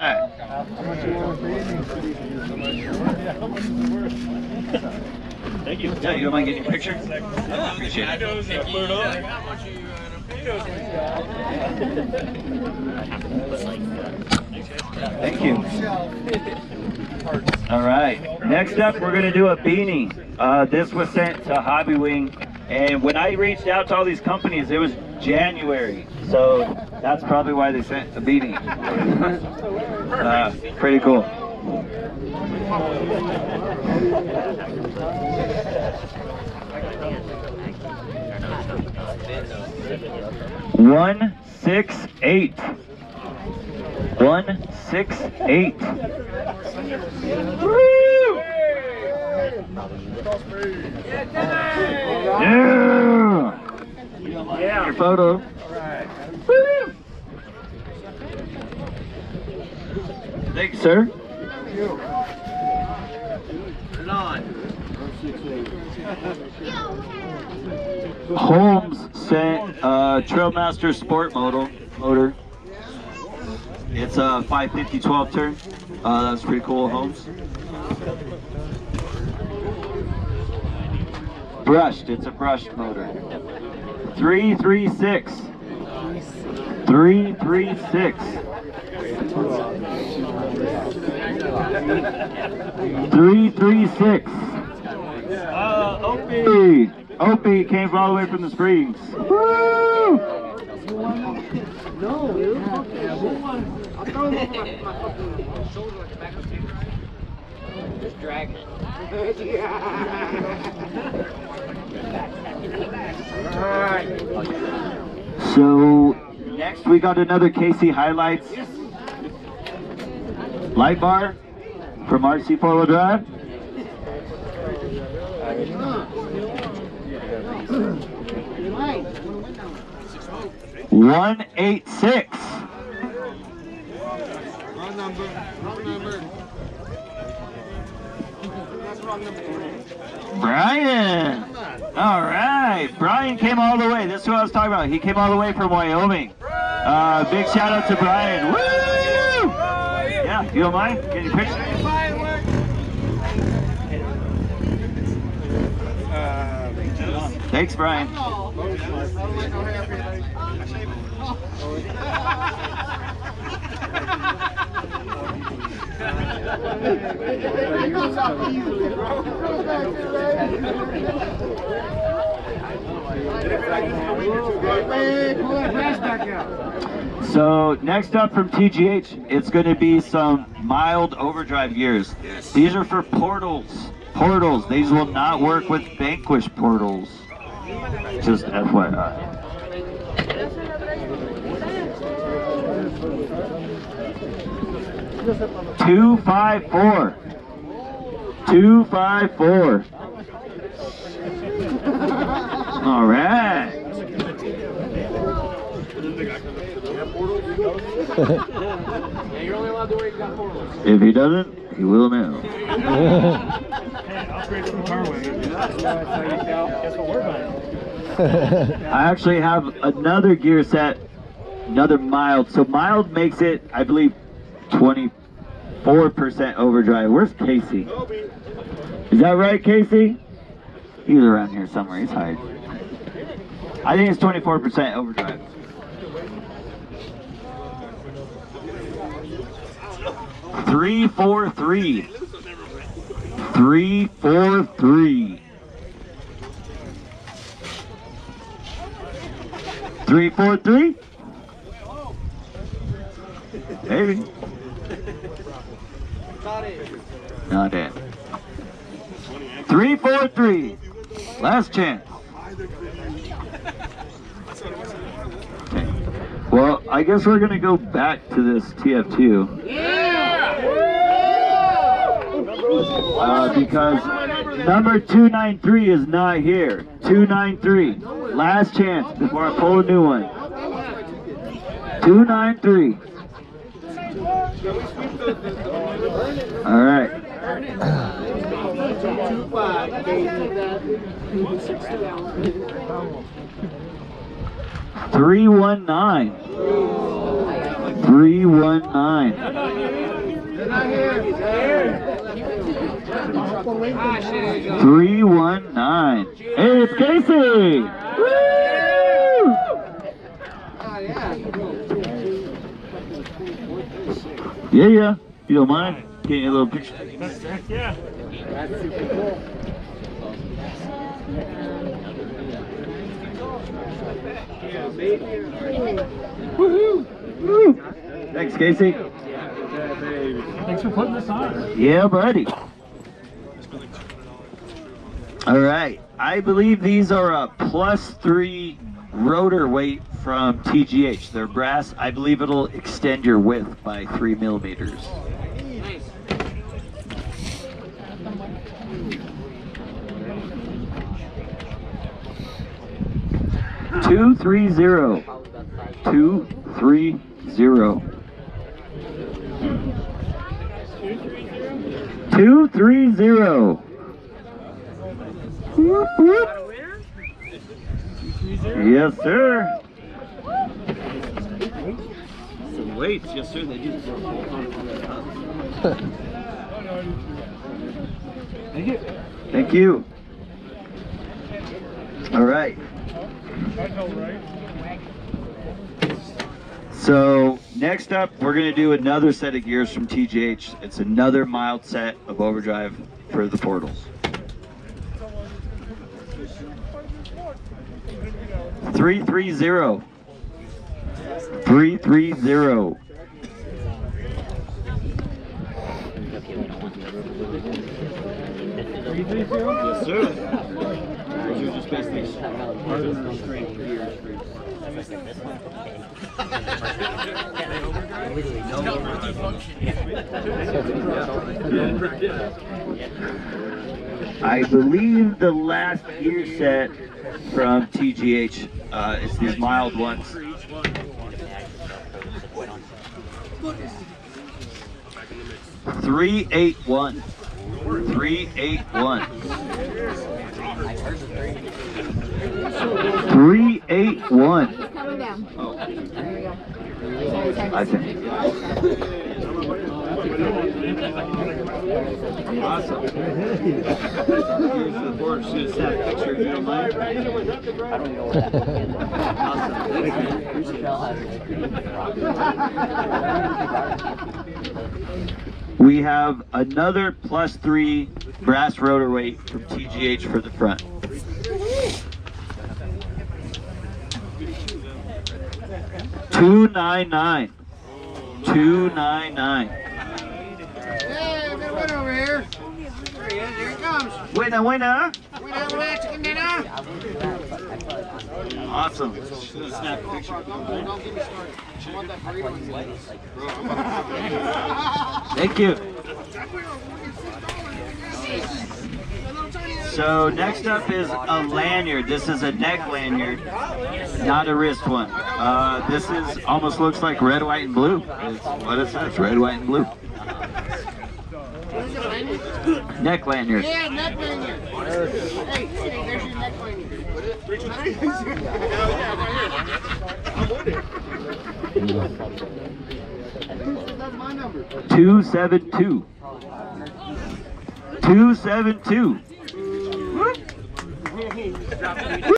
Thank you. Yeah, you don't mind getting a picture? Appreciate it. Thank you. All right. Next up, we're going to do a beanie. Uh, this was sent to Hobbywing, and when I reached out to all these companies, it was January, so that's probably why they sent a beanie. uh, pretty cool. One six eight. One six eight. Woo! Yeah. Your photo. Woo! Thanks, sir. Holmes sent uh, Trailmaster Sport model motor. It's a 550 12 turn. Uh, that's pretty cool, Holmes. Brushed. It's a brushed motor. 336. 336. 336. Uh, Opie. Opie came all the way from the Springs. Woo! So next we got another KC HiLiTES light bar from RC wheel drive. One eight six. Wrong number. Wrong number. That's wrong number. Brian. All right. Brian came all the way. This is what I was talking about. He came all the way from Wyoming. Uh, big shout out to Brian. Woo! Yeah, you don't mind? Getting a picture? Thanks, Brian. So next up from TGH, it's going to be some mild overdrive gears. These are for portals. Portals. These will not work with Vanquish portals. Just FYI. Two five four. Two five four. All right. You're only allowed to wear you got. If he doesn't, he will now. I actually have another gear set, another mild. So mild makes it, I believe, 24% overdrive. Where's Casey? Is that right, Casey? He's around here somewhere. He's hiding. I think it's 24% overdrive. Three, four, three. Three, four, three. Three, four, three. Maybe. Not it. Three, four, three. Last chance. Okay. Well, I guess we're gonna go back to this TF2. Uh, because number 293 is not here. 293. Last chance before I pull a new one. 293. All right. Three one nine. 319. Three one nine. Hey, it's Casey. Yeah, yeah. You don't mind getting a little picture? Yeah. That's super cool. Woo! Thanks, Casey. Thanks for putting this on. Yeah, buddy. All right. I believe these are a plus three rotor weight from TGH. They're brass. I believe it'll extend your width by three millimeters. Two three zero. Two three zero. Two three zero. Whoop, whoop. Yes, sir. Some weights, yes, sir. They just. Thank you. Thank you. All right. So next up, we're gonna do another set of gears from TGH. It's another mild set of overdrive for the portals. Three three zero. Three three zero. I believe the last gear set from TGH uh, is these mild ones. Three eight one. Three eight one. Three eight one. Oh, There we go. Sorry, sorry. I think. Awesome. The board. A picture you mind. We have another plus three brass rotor weight from TGH for the front. Two nine nine. Two nine nine. Hey, we got a winner over here. There he is. Here he comes. Winner, winner. Have a Mexican dinner. Awesome. Snap a picture. Don't get me started. I want that burrito Thank you. So next up is a lanyard. This is a neck lanyard, not a wrist one. Uh, this is almost looks like red, white, and blue. It's what it says, red, white, and blue. Neck lanyard. Yeah, neck lanyard. Hey, hey, there's your neck lanyard. That's my number. 272. 272.